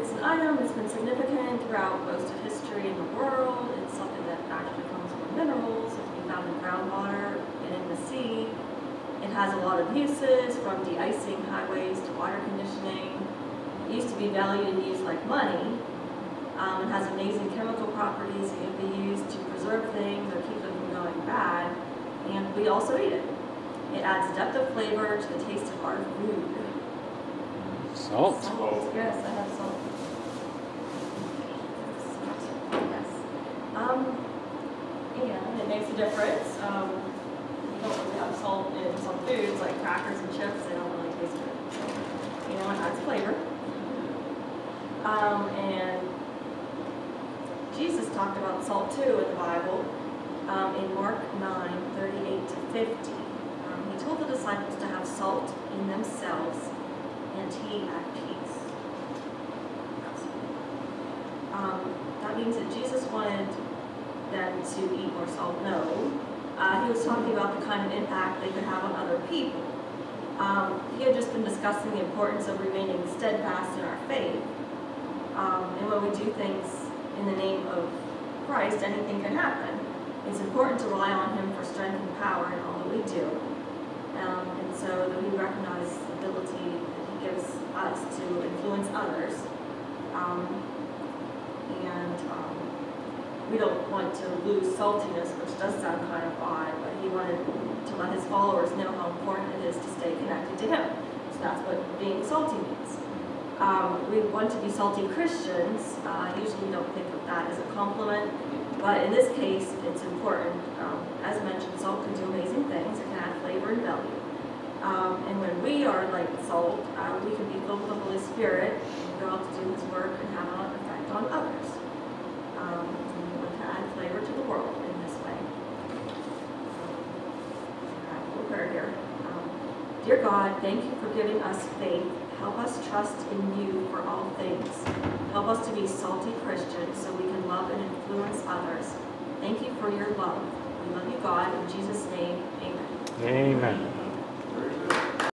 it's an item that's been significant throughout most of history in the world. It's something that actually comes from minerals. It can be found in groundwater and in the sea. It has a lot of uses, from de-icing highways to water conditioning. It used to be valued and used like money. Um, it has amazing chemical properties. It can be used to preserve things or keep them from going bad. And we also eat it. It adds depth of flavor to the taste of our food. Salt. Salt. Yes, I have salt. Yes. Um, and it makes a difference. Um, you don't really have salt in some foods like crackers and chips. They don't really taste good. So, you know, it adds flavor. Um, and Jesus talked about salt too in the Bible. Um, in Mark 9, 38 to 50. Um, he told the disciples to have salt in themselves and he at peace. Um, that means that Jesus wanted to eat more salt? No. Uh, he was talking about the kind of impact they could have on other people. Um, he had just been discussing the importance of remaining steadfast in our faith. Um, and when we do things in the name of Christ, anything can happen. It's important to rely on him for strength and power in all that we do. Um, and so that we recognize the ability that he gives us to influence others. Um, and um, we don't want to lose saltiness, which does sound kind of odd, but he wanted to let his followers know how important it is to stay connected to him. So that's what being salty means. Um, we want to be salty Christians. Uh, usually we don't think of that as a compliment, but in this case, it's important. Um, as mentioned, salt can do amazing things. It can add flavor and value. Um, and when we are like salt, uh, we can be filled with the Holy Spirit and go out to do His work and have an effect on others. Um, and we want to add flavor to the world in this way. So, I have a little prayer here. Um, Dear God, thank you for giving us faith. Help us trust in you for all things. Help us to be salty Christians so we can love and influence others. Thank you for your love. We love you, God. In Jesus' name, amen. Amen.